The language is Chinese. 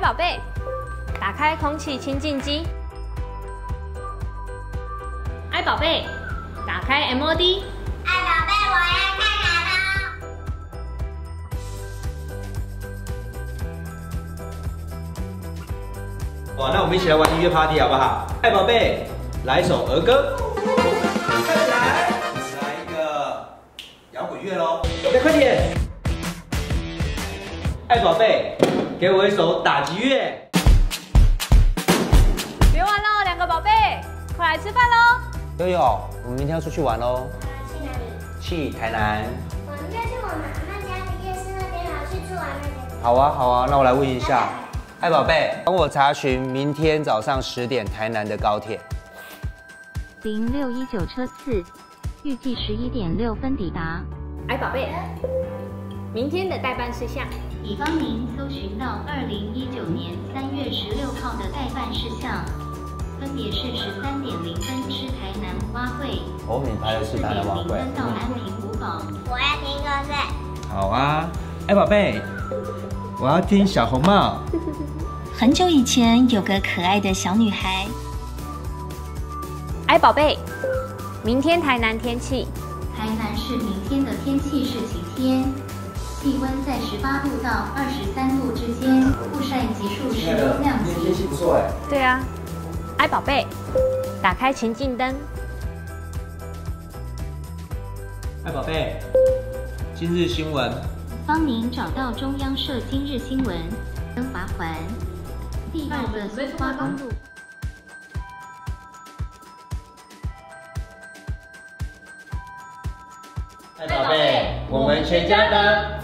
宝贝，打开空气清净机。爱宝贝，打开 MOD。爱宝贝，我要看卡通。哇，那我们一起来玩音乐 party 好不好？爱宝贝，来一首儿歌。快来，来一个摇滚乐喽！宝贝，快点！爱宝贝，给我一首打击乐。别玩了，两个宝贝，快来吃饭喽！悠悠，我们明天要出去玩喽。去哪里？去台南。我们要去我妈妈家的夜市那边，然后去吃完那边。好啊，好啊，那我来问一下，爱宝贝，帮我查询明天早上十点台南的高铁。零六一九车次，预计十一点六分抵达。爱宝贝，明天的代办事项。已帮您搜寻到二零一九年三月十六号的代办事项，分别是十三点零分吃台南蛙会，哦，你排的是台南蛙会。分到安平古堡。我要听歌是。好啊，哎，宝贝，我要听小红帽。很久以前有个可爱的小女孩。哎，宝贝，明天台南天气。台南市明天的天气是晴天。气温在十八度到二十三度之间，曝晒级数是亮级。天气不错哎。对啊，爱宝贝，打开情境灯。爱宝贝，今日新闻。帮您找到中央社今日新闻。登罚环。第二个苏花公路。爱宝贝，我们全家的。